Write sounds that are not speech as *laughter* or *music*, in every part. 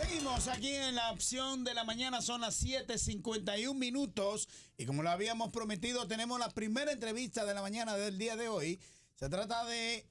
Seguimos aquí en la opción de la mañana, son las 7:51 minutos y como lo habíamos prometido, tenemos la primera entrevista de la mañana del día de hoy. Se trata de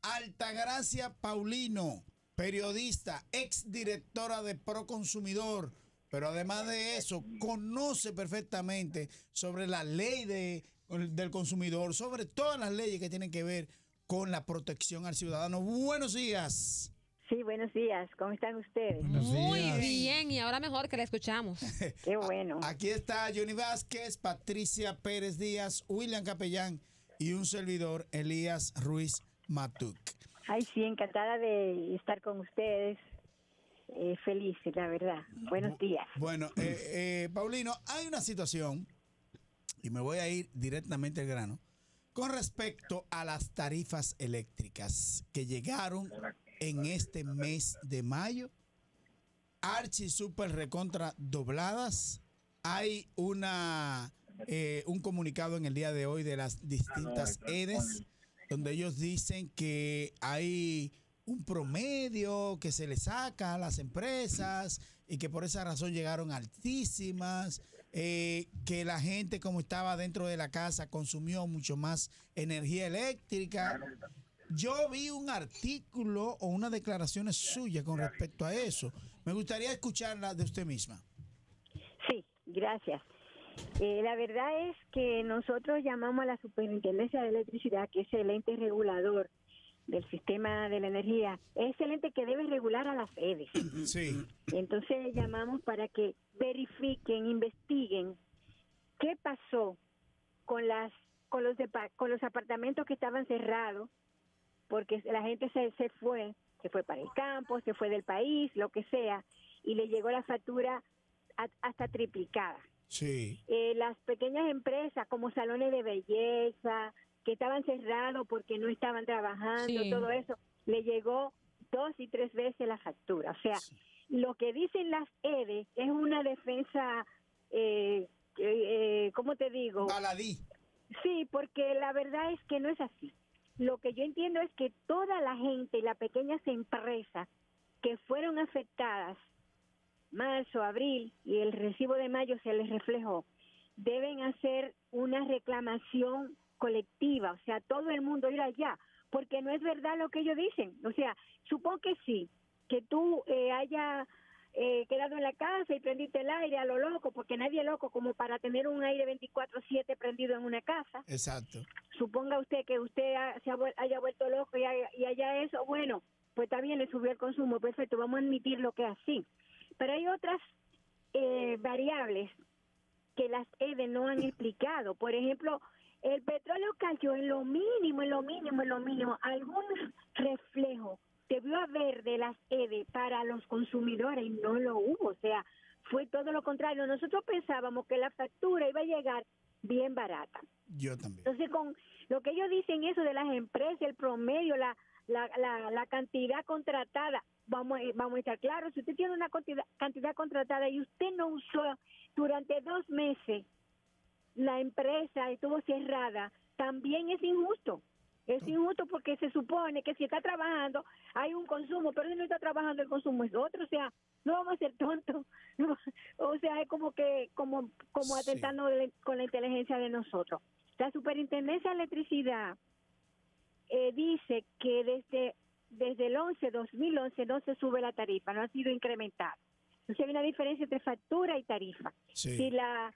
Altagracia Paulino, periodista, ex directora de Proconsumidor, pero además de eso, conoce perfectamente sobre la ley de, del consumidor, sobre todas las leyes que tienen que ver con la protección al ciudadano. Buenos días. Sí, buenos días. ¿Cómo están ustedes? Muy bien, y ahora mejor que la escuchamos. *laughs* Qué bueno. Aquí está Johnny Vázquez, Patricia Pérez Díaz, William Capellán y un servidor, Elías Ruiz Matuk. Ay, sí, encantada de estar con ustedes. Eh, feliz, la verdad. Buenos días. Bueno, eh, eh, Paulino, hay una situación, y me voy a ir directamente al grano, con respecto a las tarifas eléctricas que llegaron en este mes de mayo. Archi super recontra dobladas. Hay una eh, un comunicado en el día de hoy de las distintas EDES donde ellos dicen que hay un promedio que se le saca a las empresas y que por esa razón llegaron altísimas, eh, que la gente como estaba dentro de la casa consumió mucho más energía eléctrica. Yo vi un artículo o unas declaraciones suyas con respecto a eso. Me gustaría escucharla de usted misma. Sí, gracias. Eh, la verdad es que nosotros llamamos a la Superintendencia de Electricidad, que es el ente regulador del sistema de la energía, es el ente que debe regular a las EDES. *clears throat* Sí. Entonces llamamos para que verifiquen, investiguen qué pasó con las con los con los apartamentos que estaban cerrados, porque la gente se, se fue, se fue para el campo, se fue del país, lo que sea, y le llegó la factura a- hasta triplicada. Sí. Eh, las pequeñas empresas como salones de belleza que estaban cerrados porque no estaban trabajando, Sí. todo eso, le llegó dos y tres veces la factura. O sea, lo que dicen las EDE es una defensa, eh, eh, ¿cómo te digo? Baladí. Sí, porque la verdad es que no es así. Lo que yo entiendo es que toda la gente y las pequeñas empresas que fueron afectadas, marzo, abril y el recibo de mayo se les reflejó, deben hacer una reclamación colectiva, o sea, todo el mundo ir allá, porque no es verdad lo que ellos dicen. O sea, supongo que sí, que tú eh, haya eh, quedado en la casa y prendiste el aire a lo loco, porque nadie es loco como para tener un aire 24/7 prendido en una casa Exacto. suponga usted que usted ha- se ha haya vuelto loco y haya, y haya eso, bueno, pues también le subió el consumo, perfecto, vamos a admitir lo que es así. Pero hay otras eh, variables que las EDE no han explicado. Por ejemplo, el petróleo cayó en lo mínimo, en lo mínimo, en lo mínimo. Algún reflejo debió haber de las EDE para los consumidores y no lo hubo. O sea, fue todo lo contrario. Nosotros pensábamos que la factura iba a llegar bien barata. Yo también. Entonces, con lo que ellos dicen, eso de las empresas, el promedio, la, la, la, la cantidad contratada, vamos, a- vamos a estar claros. Si usted tiene una cantidad, cantidad contratada y usted no usó durante dos meses, la empresa estuvo cerrada, también es injusto. Es injusto porque se supone que si está trabajando hay un consumo, pero si no está trabajando el consumo es otro, o sea, no vamos a ser tontos. *laughs* No, o sea, es como que como como Sí. atentando con la inteligencia de nosotros. La Superintendencia de Electricidad eh, dice que desde desde el 11 2011 no se sube la tarifa, no ha sido incrementada. Entonces hay una diferencia entre factura y tarifa. Sí. Si la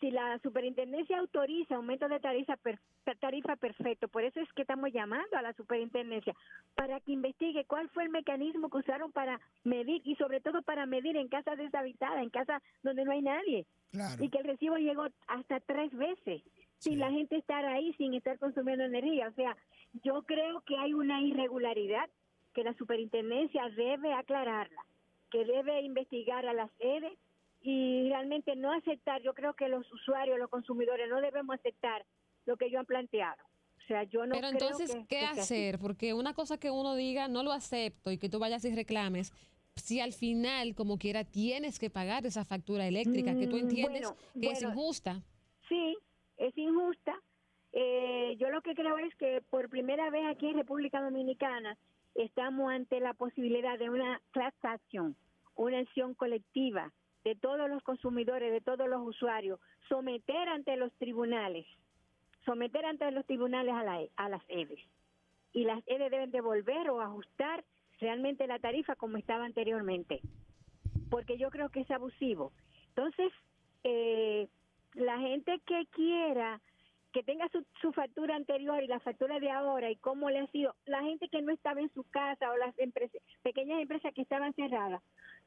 si la superintendencia autoriza aumento de tarifa, per- tarifa perfecto, por eso es que estamos llamando a la superintendencia para que investigue cuál fue el mecanismo que usaron para medir y sobre todo para medir en casas deshabitadas, en casas donde no hay nadie Claro. y que el recibo llegó hasta tres veces Sí. sin la gente estar ahí sin estar consumiendo energía. O sea, yo creo que hay una irregularidad que la superintendencia debe aclararla, que debe investigar a las EDE y realmente no aceptar, yo creo que los usuarios, los consumidores no debemos aceptar lo que ellos han planteado. O sea, yo no Pero creo entonces, que- ¿qué que hacer? Porque una cosa que uno diga, no lo acepto y que tú vayas y reclames, si al final, como quiera, tienes que pagar esa factura eléctrica que tú Mm, entiendes bueno, que es injusta. Sí, es injusta. Eh, yo lo que creo es que por primera vez aquí en República Dominicana estamos ante la posibilidad de una class action, una acción colectiva de todos los consumidores, de todos los usuarios, someter ante los tribunales, someter ante los tribunales a, la, a las EDES. Y las EDES deben devolver o ajustar realmente la tarifa como estaba anteriormente, porque yo creo que es abusivo. Entonces, eh, la gente que quiera que tenga su, factura anterior y la factura de ahora y cómo le ha sido, la gente que no estaba en su casa o las empresas, pequeñas empresas que estaban cerradas,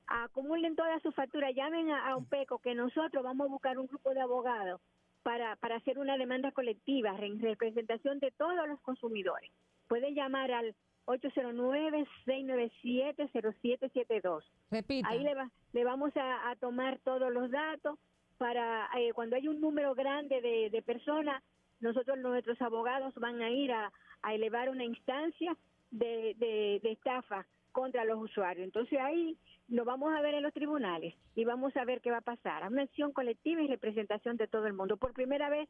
acumulen toda su factura, llamen a, un PECO que nosotros vamos a buscar un grupo de abogados para, para hacer una demanda colectiva en representación de todos los consumidores. Pueden llamar al 809-697-0772. Repita. Ahí le, va, le vamos a, a, tomar todos los datos para eh, cuando hay un número grande de, de, personas, nosotros nuestros abogados van a ir a, a elevar una instancia de, de, de estafa contra los usuarios. Entonces ahí lo vamos a ver en los tribunales y vamos a ver qué va a pasar. Una acción colectiva y representación de todo el mundo. Por primera vez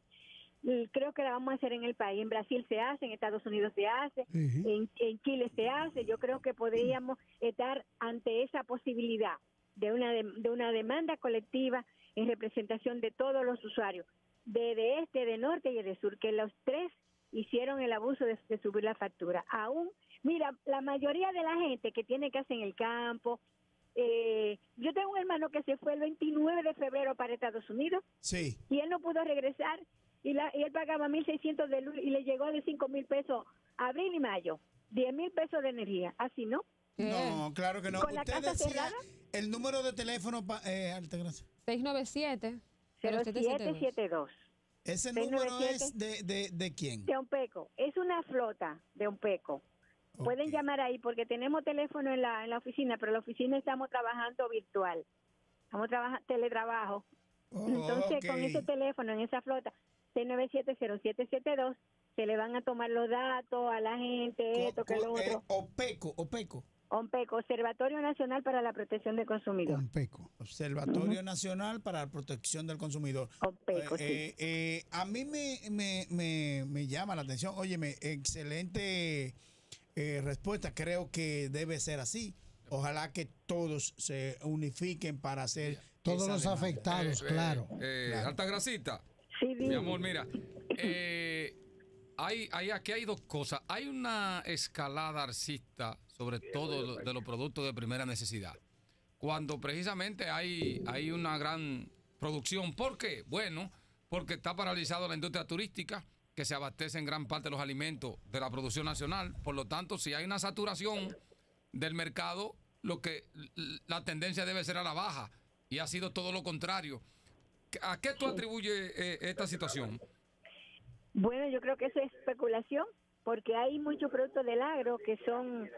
creo que la vamos a hacer en el país. En Brasil se hace, en Estados Unidos se hace, uh -huh. en, en, Chile se hace. Yo creo que podríamos estar ante esa posibilidad de una, de, de una demanda colectiva en representación de todos los usuarios, de, de este, de norte y de sur, que los tres hicieron el abuso de, de subir la factura. Aún, mira, la mayoría de la gente que tiene casa en el campo, eh, yo tengo un hermano que se fue el 29 de febrero para Estados Unidos sí. y él no pudo regresar y, la, y él pagaba 1.600 de luz y le llegó de 5.000 pesos abril y mayo, 10 mil pesos de energía, así no. No, claro que no. ¿Con la casa cerrada? el número de teléfono, pa, eh, Altagracia. 697 0772. ¿Ese número es de, de, de quién? De Ompeco. Es una flota de Ompeco. Okay. Pueden llamar ahí porque tenemos teléfono en la, en la oficina, pero en la oficina estamos trabajando virtual. Estamos trabajando teletrabajo. Oh, Entonces, okay. con ese teléfono, en esa flota, 697-0772, se le van a tomar los datos a la gente, esto, que lo eh, otro. OPECO, OPECO. OMPECO, Observatorio Nacional para la Protección del Consumidor. OMPECO, Observatorio uh -huh. Nacional para la Protección del Consumidor. OMPECO, eh, sí. eh, eh, a mí me, me, me, me, llama la atención, óyeme, excelente eh, respuesta, creo que debe ser así. Ojalá que todos se unifiquen para hacer... Todos los demanda. afectados, Eh, claro. claro. Alta grasita. Sí, Mi amor, mira. hay, hay, aquí hay dos cosas. Hay una escalada arcista sobre todo de los productos de primera necesidad. Cuando precisamente hay, hay una gran producción. ¿Por qué? Bueno, porque está paralizado la industria turística, que se abastece en gran parte de los alimentos de la producción nacional. Por lo tanto, si hay una saturación del mercado, lo que la tendencia debe ser a la baja. Y ha sido todo lo contrario. ¿A qué tú atribuyes eh, esta situación? Bueno, yo creo que eso es especulación, porque hay muchos productos del agro que son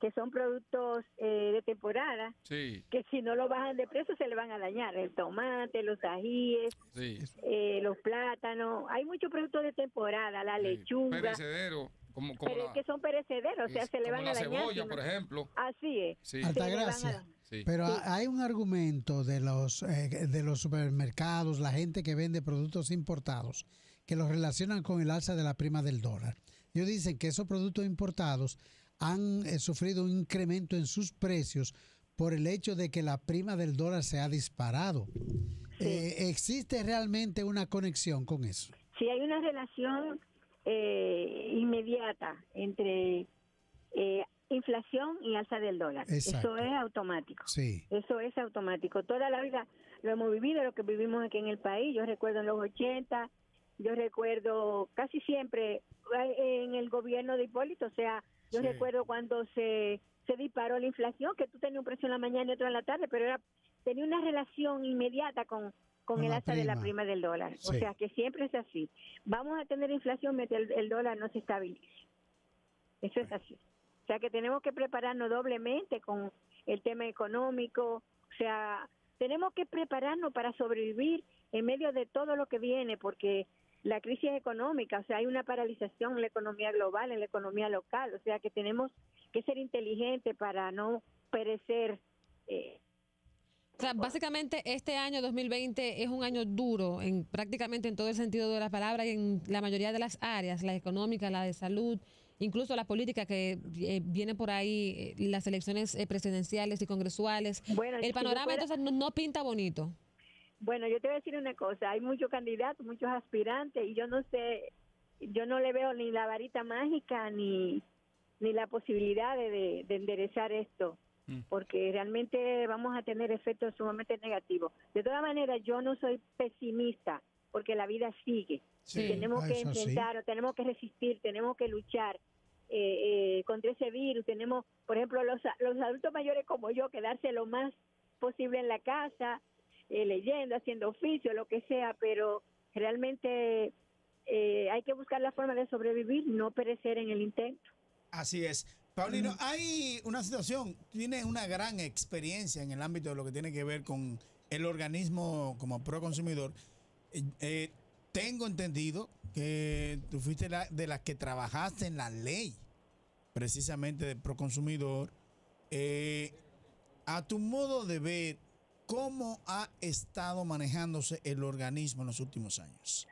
que son productos eh, de temporada, sí. que si no lo bajan de precio se le van a dañar, el tomate, los ajíes, sí. eh, los plátanos, hay muchos productos de temporada, la sí. lechuga. Perecedero. Como, como pero la, que son perecederos, o sea, se le van la a dañar. cebolla, por ejemplo. Así es. Sí. Altagracia. Sí. Pero sí. hay un argumento de los eh, de los supermercados, la gente que vende productos importados, que los relacionan con el alza de la prima del dólar. Ellos dicen que esos productos importados han eh, sufrido un incremento en sus precios por el hecho de que la prima del dólar se ha disparado. Sí. Eh, ¿Existe realmente una conexión con eso? Sí, hay una relación eh, inmediata entre eh, inflación y alza del dólar. Exacto. Eso es automático. Sí. Eso es automático. Toda la vida lo hemos vivido, lo que vivimos aquí en el país. Yo recuerdo en los 80, yo recuerdo casi siempre en el gobierno de Hipólito, o sea, yo sí. recuerdo cuando se, se disparó la inflación, que tú tenías un precio en la mañana y otro en la tarde, pero era tenía una relación inmediata con, con, con el alza de la prima del dólar. Sí. O sea, que siempre es así. Vamos a tener inflación mientras el, el dólar no se estabilice. Eso es así. O sea, que tenemos que prepararnos doblemente con el tema económico. O sea, tenemos que prepararnos para sobrevivir en medio de todo lo que viene, porque la crisis económica, o sea, hay una paralización en la economía global, en la economía local, o sea, que tenemos que ser inteligentes para no perecer. Eh. O sea, básicamente este año 2020 es un año duro en prácticamente en todo el sentido de la palabra y en la mayoría de las áreas, la económica, la de salud, incluso la política que eh, viene por ahí, eh, las elecciones presidenciales y congresuales. Bueno, el panorama entonces no, pinta bonito. Bueno, yo te voy a decir una cosa, hay muchos candidatos, muchos aspirantes y yo no sé, yo no le veo ni la varita mágica ni, ni la posibilidad de, de enderezar esto. Mm. porque realmente vamos a tener efectos sumamente negativos. De todas maneras, yo no soy pesimista, porque la vida sigue. tenemos que enfrentar, tenemos que resistir, tenemos que luchar eh, eh, contra ese virus. Tenemos, por ejemplo, los, los adultos mayores como yo, quedarse lo más posible en la casa, eh, leyendo, haciendo oficio, lo que sea, pero realmente hay que buscar la forma de sobrevivir, no perecer en el intento. Así es. Paulino, hay una situación, tiene una gran experiencia en el ámbito de lo que tiene que ver con el organismo como pro consumidor. Eh, eh, tengo entendido que tú fuiste de las que trabajaste en la ley, precisamente de pro consumidor. Eh, a tu modo de ver, ¿cómo ha estado manejándose el organismo en los últimos años?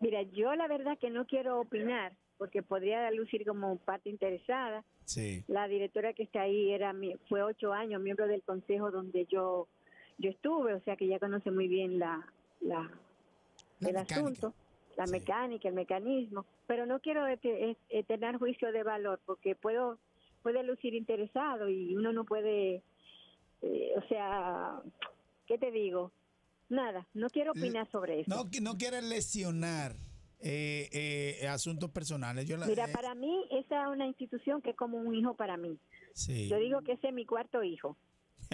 Mira, yo la verdad que no quiero opinar porque podría lucir como parte interesada. Sí. La directora que está ahí era fue ocho años miembro del consejo donde yo yo estuve, o sea que ya conoce muy bien la, la, el asunto, la mecánica, el mecanismo. Pero no quiero tener juicio de valor porque puedo puede lucir interesado y uno no puede, eh, o sea, ¿qué te digo? Nada, no quiero opinar sobre eso. No, no quiere lesionar eh, eh, asuntos personales. Yo Mira, para mí esa es una institución que es como un hijo para mí. Yo digo que ese es mi cuarto hijo.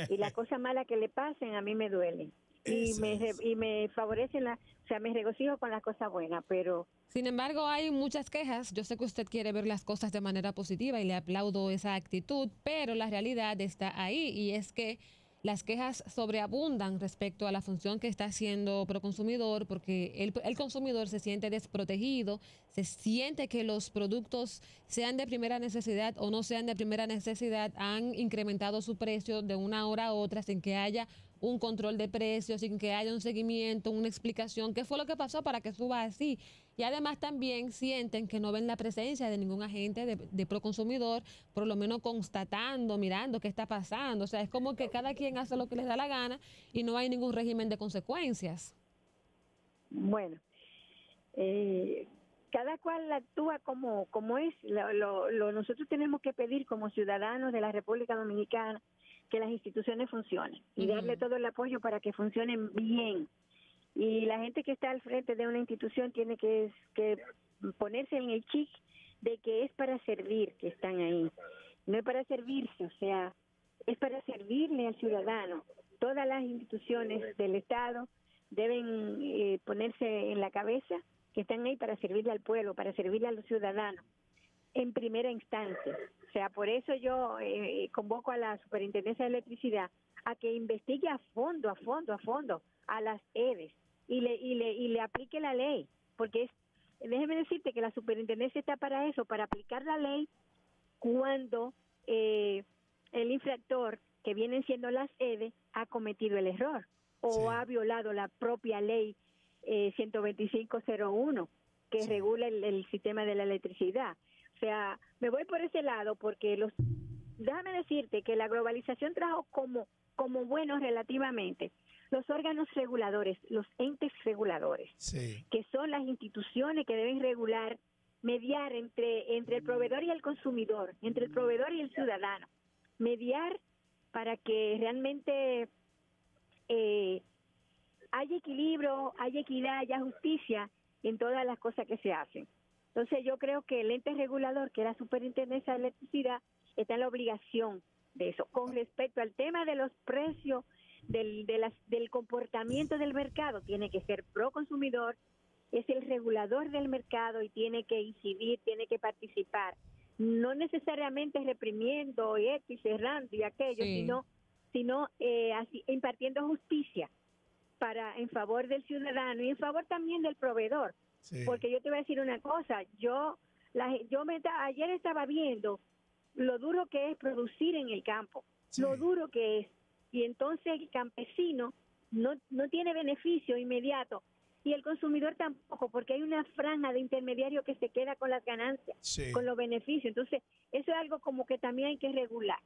Y las *laughs* cosas malas que le pasen a mí me duelen. Y me, y me favorecen, la, o sea, me regocijo con las cosas buenas, pero... Sin embargo, hay muchas quejas. Yo sé que usted quiere ver las cosas de manera positiva y le aplaudo esa actitud, pero la realidad está ahí y es que las quejas sobreabundan respecto a la función que está haciendo Proconsumidor, porque el, el, consumidor se siente desprotegido, se siente que los productos, sean de primera necesidad o no sean de primera necesidad, han incrementado su precio de una hora a otra sin que haya un control de precios, sin que haya un seguimiento, una explicación, qué fue lo que pasó para que suba así. Y además también sienten que no ven la presencia de ningún agente de, de proconsumidor, por lo menos constatando, mirando qué está pasando. O sea, es como que cada quien hace lo que les da la gana y no hay ningún régimen de consecuencias. Bueno, eh, cada cual actúa como, como es. Lo, lo, nosotros tenemos que pedir como ciudadanos de la República Dominicana que las instituciones funcionen y darle todo el apoyo para que funcionen bien. Y la gente que está al frente de una institución tiene que, que ponerse en el chip de que es para servir que están ahí, no es para servirse, o sea, es para servirle al ciudadano. Todas las instituciones del Estado deben eh, ponerse en la cabeza que están ahí para servirle al pueblo, para servirle a los ciudadanos en primera instancia. O sea, por eso yo eh, convoco a la Superintendencia de Electricidad a que investigue a fondo, a fondo, a fondo a las EDES y le, y le, y le aplique la ley, porque es, déjeme decirte que la Superintendencia está para eso, para aplicar la ley cuando eh, el infractor, que vienen siendo las EDES, ha cometido el error o ha violado la propia ley eh, 12501 que regula el sistema de la electricidad. O sea, me voy por ese lado porque los déjame decirte que la globalización trajo como como buenos relativamente los órganos reguladores, los entes reguladores, que son las instituciones que deben regular, mediar entre entre el proveedor y el consumidor, entre el proveedor y el ciudadano, mediar para que realmente eh, haya equilibrio, haya equidad, haya justicia en todas las cosas que se hacen. Entonces yo creo que el ente regulador, que es la Superintendencia de Electricidad, está en la obligación de eso. Con respecto al tema de los precios, del, del comportamiento del mercado, tiene que ser pro consumidor, es el regulador del mercado y tiene que incidir, tiene que participar. No necesariamente reprimiendo y esto y cerrando y aquello, sino, sino eh, así, impartiendo justicia para en favor del ciudadano y en favor también del proveedor porque yo te voy a decir una cosa, yo la, yo me ayer estaba viendo lo duro que es producir en el campo, lo duro que es y entonces el campesino no no tiene beneficio inmediato y el consumidor tampoco, porque hay una franja de intermediario que se queda con las ganancias, con los beneficios. Entonces, eso es algo como que también hay que regular.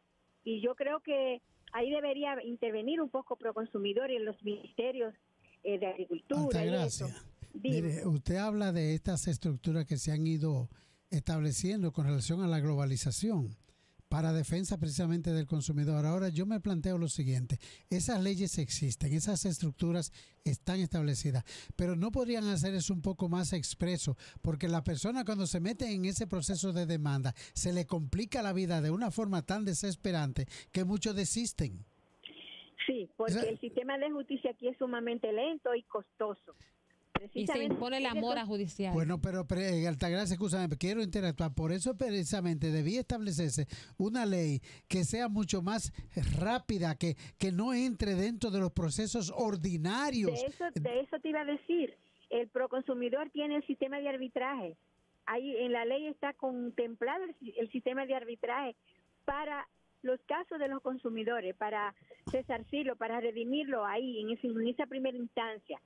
Y yo creo que ahí debería intervenir un poco pro consumidor y en los ministerios eh, de agricultura. Y eso. Mire, usted habla de estas estructuras que se han ido estableciendo con relación a la globalización para defensa precisamente del consumidor. Ahora yo me planteo lo siguiente, esas leyes existen, esas estructuras están establecidas, pero no podrían hacer eso un poco más expreso, porque la persona cuando se mete en ese proceso de demanda se le complica la vida de una forma tan desesperante que muchos desisten. Sí, porque el sistema de justicia aquí es sumamente lento y costoso y se impone la mora judicial. Bueno, pero pre, Altagracia, escúchame, quiero interactuar. Por eso precisamente debía establecerse una ley que sea mucho más rápida, que, que no entre dentro de los procesos ordinarios. De eso, de eso te iba a decir. El proconsumidor tiene el sistema de arbitraje. Ahí en la ley está contemplado el, sistema de arbitraje para los casos de los consumidores, para cesarcirlo, para redimirlo ahí, en esa primera instancia.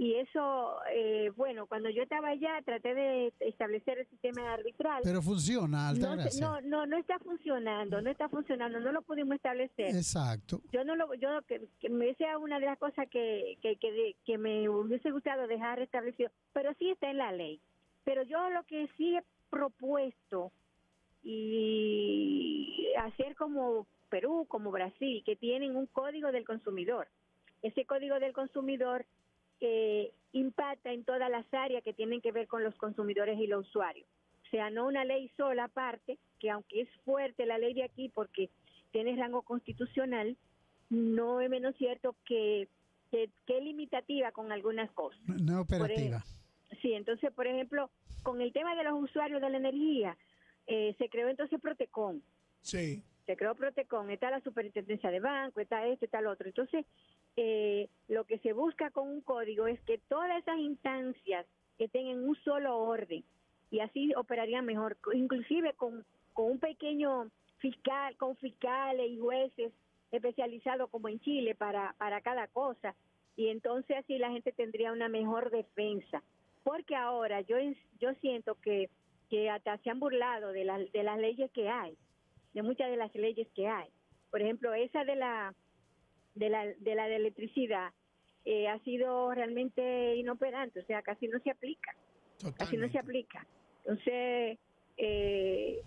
Y eso, eh, bueno, cuando yo estaba allá traté de establecer el sistema arbitral. Pero funciona, no, no, no, no está funcionando, no está funcionando, no lo pudimos establecer. Exacto. Yo no lo, yo que, que me sea una de las cosas que, que, que, que me hubiese gustado dejar establecido, pero sí está en la ley. Pero yo lo que sí he propuesto y hacer como Perú, como Brasil, que tienen un código del consumidor. Ese código del consumidor que impacta en todas las áreas que tienen que ver con los consumidores y los usuarios. O sea, no una ley sola aparte, que aunque es fuerte la ley de aquí porque tiene rango constitucional, no es menos cierto que, que, es limitativa con algunas cosas. No operativa. sí, entonces, por ejemplo, con el tema de los usuarios de la energía, eh, se creó entonces Protecon. Sí. Se creó Protecon, está la superintendencia de banco, está esto, está lo otro. Entonces, eh, lo que se busca con un código es que todas esas instancias que tengan un solo orden y así operarían mejor, inclusive con, con un pequeño fiscal, con fiscales y jueces especializados como en Chile para, para cada cosa y entonces así la gente tendría una mejor defensa. Porque ahora yo, yo siento que, que hasta se han burlado de, de las leyes que hay, de muchas de las leyes que hay. Por ejemplo, esa de la de la de, la de electricidad eh, ha sido realmente inoperante, o sea, casi no se aplica. Casi no se aplica. Entonces, eh,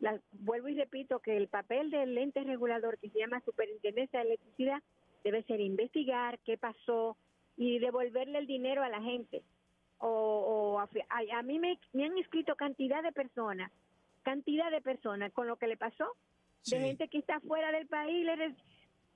la, vuelvo y repito que el papel del ente regulador que se llama Superintendencia de Electricidad debe ser investigar qué pasó y devolverle el dinero a la gente. O, a, mí me, me, han escrito cantidad de personas, cantidad de personas con lo que le pasó, de gente que está fuera del país, le,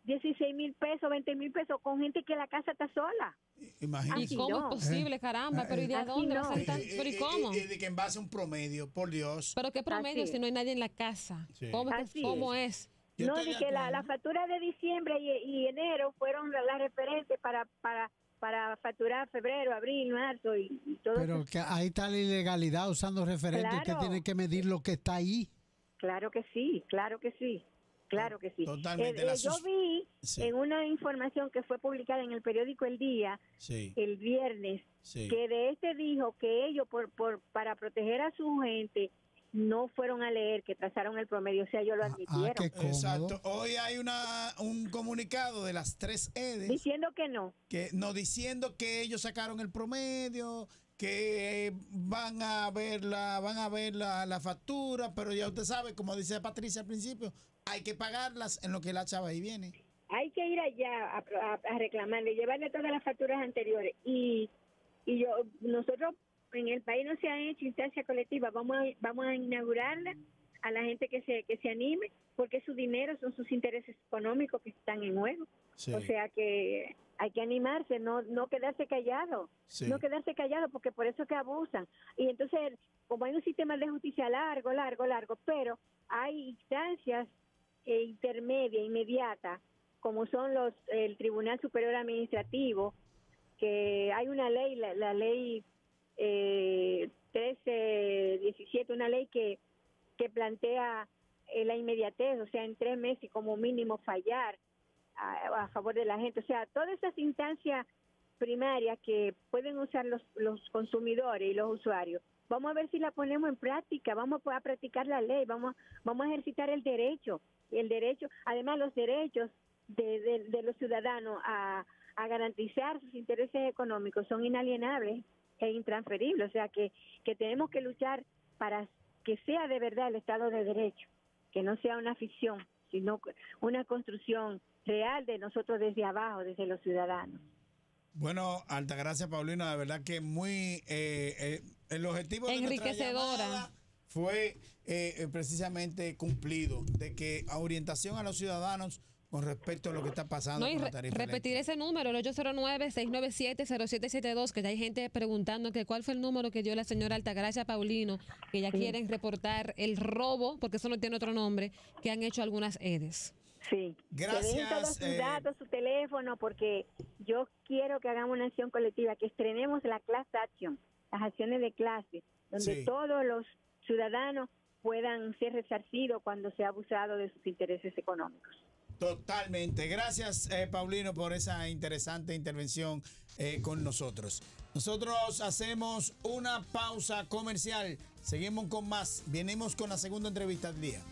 16 mil pesos, 20 mil pesos con gente que la casa está sola. Imagínate. ¿Y cómo es posible, caramba? ¿Pero y de dónde? No. ¿Pero y cómo? Y, de que en base a un promedio, por Dios. ¿Pero qué promedio si no hay nadie en la casa? ¿Cómo, ¿Cómo, es? no, de que la, la, factura de diciembre y, enero fueron las referentes para, para, para facturar febrero, abril, marzo y, todo Pero que ahí está la ilegalidad usando referentes. Usted tiene que medir lo que está ahí. Claro que sí, claro que sí. Claro que sí. Totalmente. Eh, eh, yo vi en una información que fue publicada en el periódico El Día el viernes que de este dijo que ellos por, por para proteger a su gente no fueron a leer, que trazaron el promedio, o sea, ellos lo ah, ah, admitieron. Exacto. Hoy hay una un comunicado de las tres EDES. Diciendo que no. Que no diciendo que ellos sacaron el promedio, que van a ver la van a ver la, la factura, pero ya usted sabe, como dice Patricia al principio, hay que pagarlas en lo que la chava ahí viene. Hay que ir allá a, reclamarle, llevarle todas las facturas anteriores. Y, y yo nosotros en el país no se ha hecho instancia colectiva, vamos a, vamos a inaugurarla a la gente que se, que se anime, porque su dinero son sus intereses económicos que están en juego. O sea que hay que animarse, no no quedarse callado, no quedarse callado porque por eso que abusan. Y entonces, como hay un sistema de justicia largo, largo, largo, pero hay instancias e intermedia, inmediata, como son los el Tribunal Superior Administrativo, que hay una ley, la, ley eh, 1317, una ley que, plantea eh, la inmediatez, o sea, en tres meses como mínimo fallar a, favor de la gente. O sea, todas esas instancias primaria que pueden usar los, los consumidores y los usuarios, vamos a ver si la ponemos en práctica, vamos a practicar la ley, vamos, vamos a ejercitar el derecho, el derecho, además los derechos de, de, los ciudadanos a, a garantizar sus intereses económicos son inalienables e intransferibles, o sea que, que tenemos que luchar para que sea de verdad el Estado de Derecho, que no sea una ficción, sino una construcción real de nosotros desde abajo, desde los ciudadanos. Bueno, Altagracia Paulino, de verdad que muy eh, eh, el objetivo de enriquecedora. fue eh, precisamente cumplido de que a orientación a los ciudadanos con respecto a lo que está pasando con la tarifa Repetir ese número, el 809-697-0772, que ya hay gente preguntando que cuál fue el número que dio la señora Altagracia Paulino, que ya quieren reportar el robo, porque eso no tiene otro nombre, que han hecho algunas EDES. Sí. Gracias. todos sus eh, datos, su teléfono, porque yo quiero que hagamos una acción colectiva, que estrenemos la class action, las acciones de clase, donde todos los ciudadanos puedan ser resarcidos cuando se ha abusado de sus intereses económicos. Totalmente. Gracias, eh, Paulino, por esa interesante intervención eh, con nosotros. Nosotros hacemos una pausa comercial. Seguimos con más. Venimos con la segunda entrevista del día.